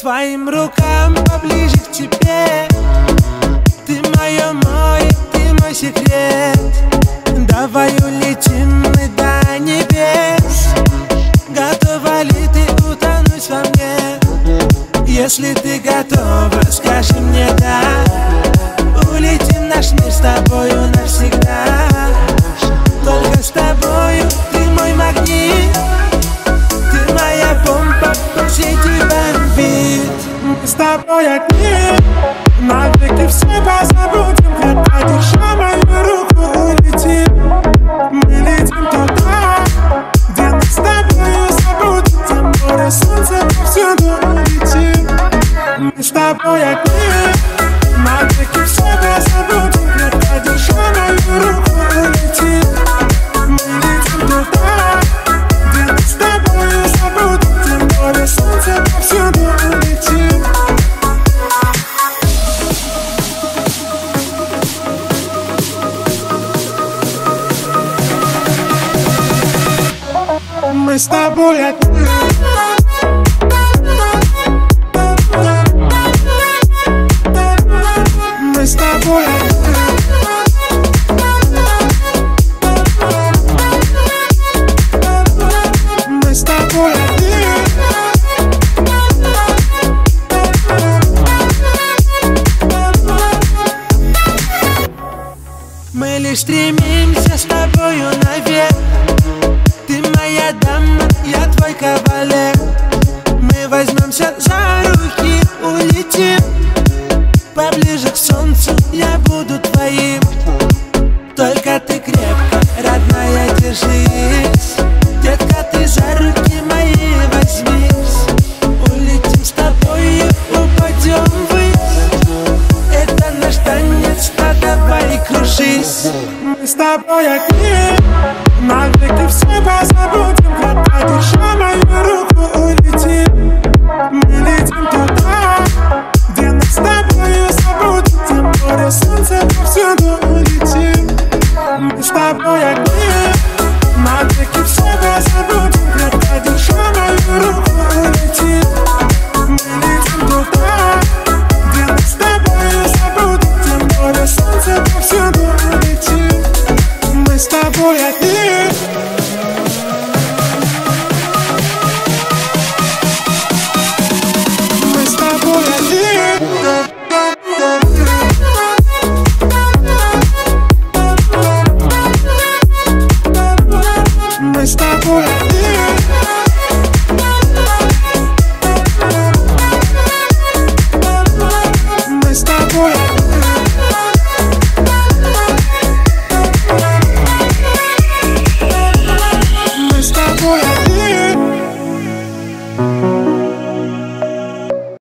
твоим рукам поближе к тебе. Ты мое море, ты мой секрет. Давай улетим мы до небес. Готова ли ты утонуть во мне? Если ты готова, Мы с тобой одни. Навеки все позабудем Когда держа мою руку улетим. Мы летим туда Где нас с тобою забудем. Где море, солнце повсюду улетим Мы с тобой одни. Навеки все позабудем Мы с тобой одни Мы с тобой одни Мы лишь стремимся с тобою наверх моя дама, я твой кавалер. Мы возьмемся за руки, улетим. Поближе к солнцу я буду твоим. Только ты крепко, родная, держись. Детка, ты за руки мои возьмись. Улетим с тобою, упадем ввысь Это наш танец, а давай кружись. Мы с тобой одни Навеки все позабудем Когда держа